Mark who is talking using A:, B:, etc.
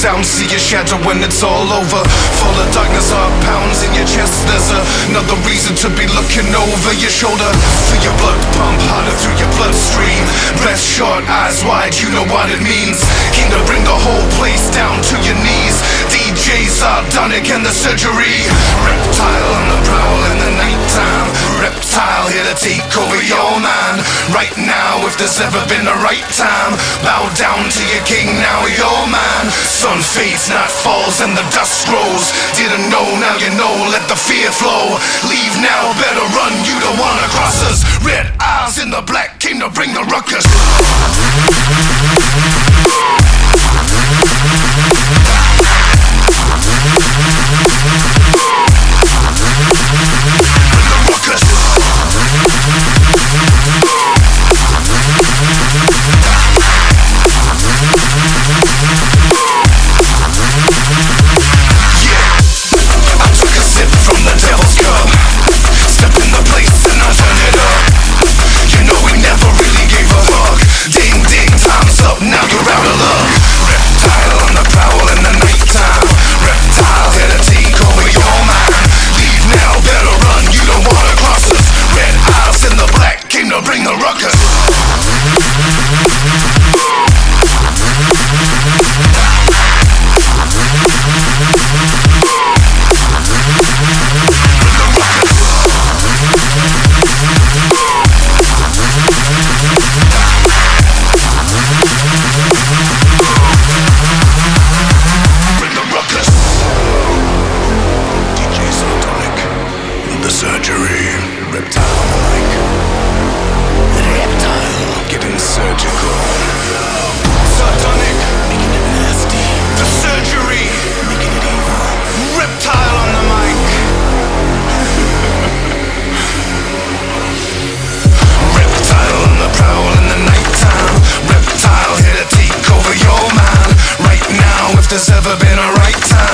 A: sound, see your shadow when it's all over. Full of darkness, heart pounds in your chest. There's another reason to be looking over your shoulder. Feel your blood pump harder through your bloodstream. Breath short, eyes wide, you know what it means. King to bring the whole place down to your knees. DJs Zardonic and the surgery. Reptile here to take over your mind. Right now, if there's ever been a right time, bow down to your king, now you're mine. Sun fades, night falls, and the dust grows. Didn't know, now you know, let the fear flow. Leave now, better run, you don't wanna cross us. Red eyes in the black came to bring the ruckus. Fury, reptile-like. Reptile, getting surgical. Zardonic, making it nasty. The surgery, making it evil. Reptile on the mic. reptile on the prowl in the nighttime. Reptile here to take over your mind. Right now, if there's ever been a right time.